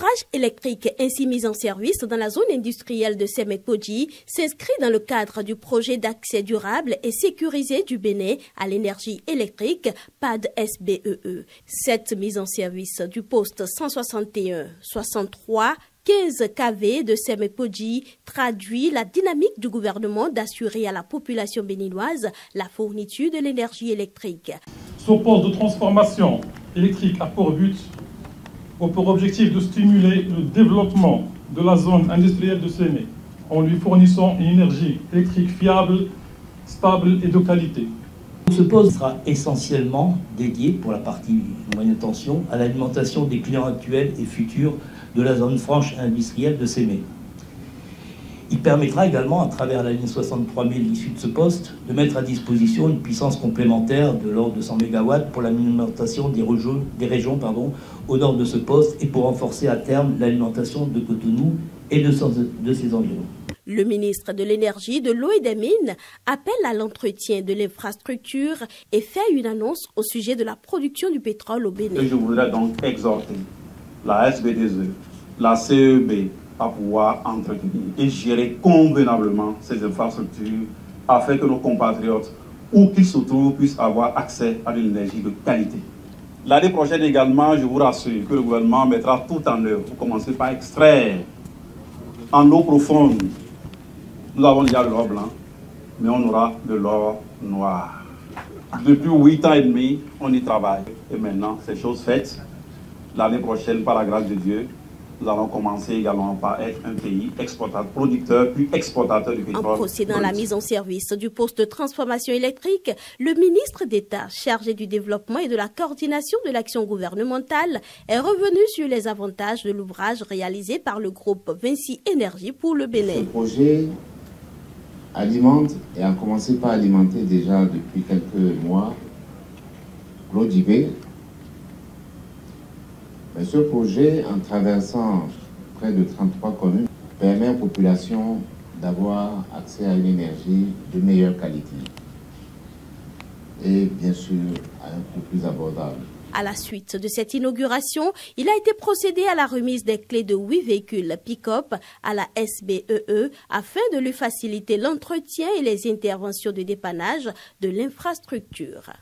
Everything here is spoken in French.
L'ouvrage électrique ainsi mis en service dans la zone industrielle de Semekoji s'inscrit dans le cadre du projet d'accès durable et sécurisé du Bénin à l'énergie électrique PAD SBEE. E. Cette mise en service du poste 161-63 15 KV de Semekoji traduit la dynamique du gouvernement d'assurer à la population béninoise la fourniture de l'énergie électrique. Ce poste de transformation électrique a pour but ont pour objectif de stimuler le développement de la zone industrielle de Séné en lui fournissant une énergie électrique fiable, stable et de qualité. Ce poste sera essentiellement dédié pour la partie moyenne tension à l'alimentation des clients actuels et futurs de la zone franche industrielle de Séné. Il permettra également, à travers la ligne 63 000 issue de ce poste, de mettre à disposition une puissance complémentaire de l'ordre de 100 MW pour l'alimentation des, régions, des régions pardon, au nord de ce poste et pour renforcer à terme l'alimentation de Cotonou et de, de ses environs. Le ministre de l'Énergie, de l'Eau et des Mines appelle à l'entretien de l'infrastructure et fait une annonce au sujet de la production du pétrole au Bénin. je voudrais donc exhorter la SBDE, la CEB, à pouvoir entretenir et gérer convenablement ces infrastructures afin que nos compatriotes, où qu'ils se trouvent, puissent avoir accès à de l'énergie de qualité. L'année prochaine également, je vous rassure que le gouvernement mettra tout en œuvre pour commencer par extraire en eau profonde. Nous avons déjà de l'or blanc, mais on aura de l'or noir. Depuis huit ans et demi, on y travaille. Et maintenant, c'est chose faite. L'année prochaine, par la grâce de Dieu, nous allons commencer également par être un pays exportateur, producteur, puis exportateur du pétrole. En procédant à la mise en service du poste de transformation électrique, le ministre d'État chargé du développement et de la coordination de l'action gouvernementale est revenu sur les avantages de l'ouvrage réalisé par le groupe Vinci Énergie pour le Bénin. Ce projet alimente et a commencé par alimenter déjà depuis quelques mois Claude ce projet, en traversant près de 33 communes, permet aux populations d'avoir accès à une énergie de meilleure qualité et bien sûr à un coût plus abordable. À la suite de cette inauguration, il a été procédé à la remise des clés de huit véhicules pick-up à la SBEE e afin de lui faciliter l'entretien et les interventions de dépannage de l'infrastructure.